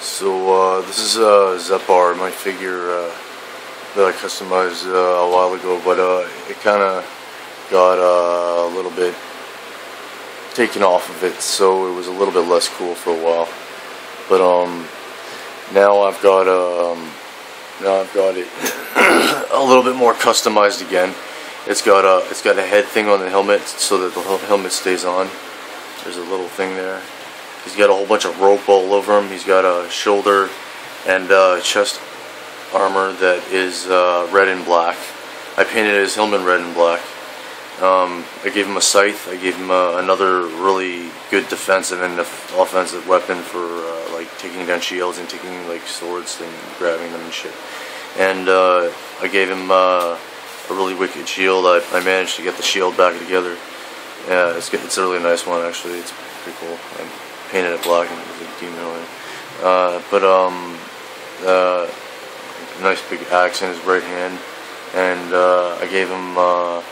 So uh, this is uh, Zepar, my figure uh, that I customized uh, a while ago, but uh, it kind of got uh, a little bit taken off of it, so it was a little bit less cool for a while. But um, now I've got um, now I've got it a little bit more customized again. It's got a it's got a head thing on the helmet so that the helmet stays on. There's a little thing there. He's got a whole bunch of rope all over him. He's got a shoulder and uh, chest armor that is uh, red and black. I painted his helmet red and black. Um, I gave him a scythe. I gave him uh, another really good defensive and offensive weapon for uh, like taking down shields and taking like swords and grabbing them and shit. And uh, I gave him uh, a really wicked shield. I, I managed to get the shield back together. Yeah, it's it's a really nice one actually. It's pretty cool. I painted it black and it was a demon uh, But um, uh, nice big axe in his right hand, and uh, I gave him uh,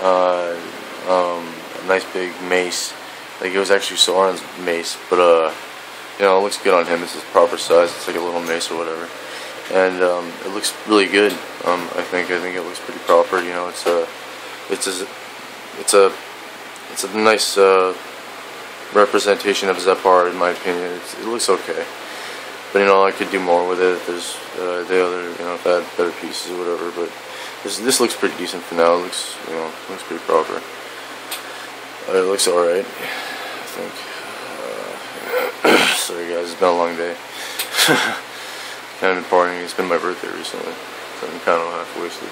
uh, um, a nice big mace. Like it was actually Sauron's mace, but uh, you know, it looks good on him. It's his proper size. It's like a little mace or whatever, and um, it looks really good. Um, I think I think it looks pretty proper. You know, it's a it's a it's a it's a nice uh, representation of Zepar, in my opinion. It's, it looks okay, but you know I could do more with it. There's uh, the other, you know, if I had better pieces or whatever. But this this looks pretty decent for now. It looks you know looks pretty proper. Uh, it looks all right, I think. Uh, sorry guys, it's been a long day. kind of been partying. It's been my birthday recently, so I'm kind of half wasted.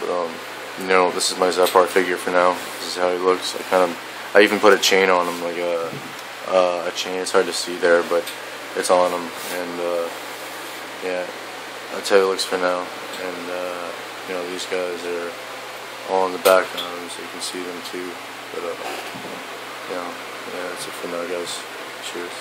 But um, you know, this is my Zepar figure for now. This is how he looks. I kind of I even put a chain on them, like a uh, a chain. It's hard to see there, but it's on them. and uh, yeah, that's how it looks for now. And uh, you know, these guys are all in the background, so you can see them too. But uh, you know, yeah, that's it for now, guys. Cheers.